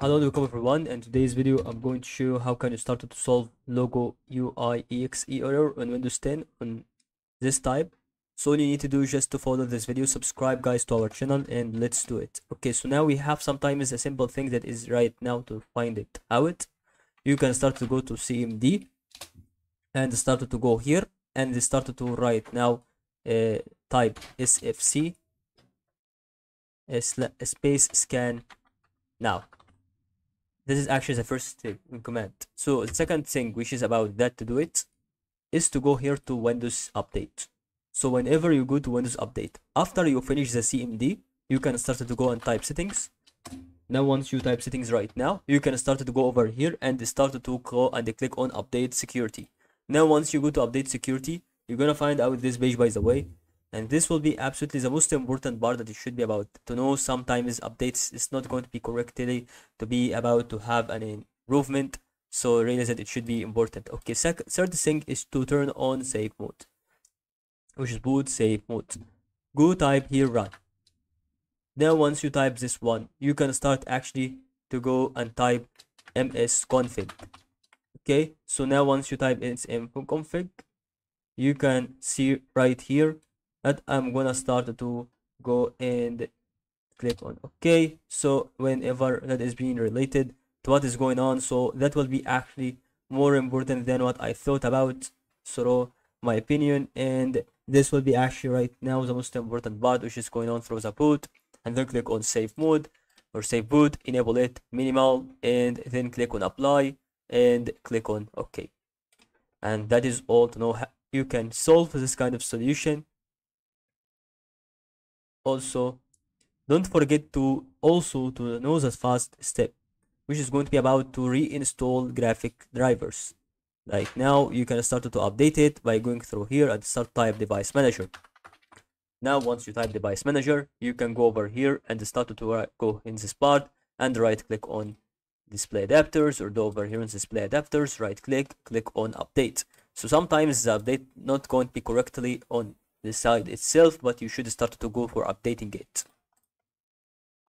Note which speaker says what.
Speaker 1: Hello welcome everyone in today's video I'm going to show you how can you start to solve logo UI exe error on Windows 10 on this type. So all you need to do is just to follow this video subscribe guys to our channel and let's do it. Okay so now we have sometimes a simple thing that is right now to find it out. You can start to go to CMD and start to go here and start to write now uh, type sfc space scan now this is actually the first command so the second thing which is about that to do it is to go here to windows update. So whenever you go to windows update after you finish the cmd you can start to go and type settings. Now once you type settings right now you can start to go over here and start to go and click on update security. Now once you go to update security you're gonna find out this page by the way and this will be absolutely the most important part that you should be about to know sometimes updates is not going to be correctly to be about to have an improvement. So realize that it should be important. Okay second third thing is to turn on safe mode which is boot safe mode. Go type here run. Now once you type this one you can start actually to go and type msconfig okay so now once you type msconfig you can see right here that I'm gonna start to go and click on. OK so whenever that is being related to what is going on so that will be actually more important than what I thought about. So my opinion and this will be actually right now the most important part which is going on through the boot. And then click on safe mode or safe boot enable it minimal and then click on apply and click on OK and that is all to know how you can solve this kind of solution also don't forget to also to know the fast step which is going to be about to reinstall graphic drivers. Like now you can start to update it by going through here and start type device manager. Now once you type device manager you can go over here and start to go in this part and right click on display adapters or go over here in display adapters right click click on update. So sometimes the update not going to be correctly on the side itself but you should start to go for updating it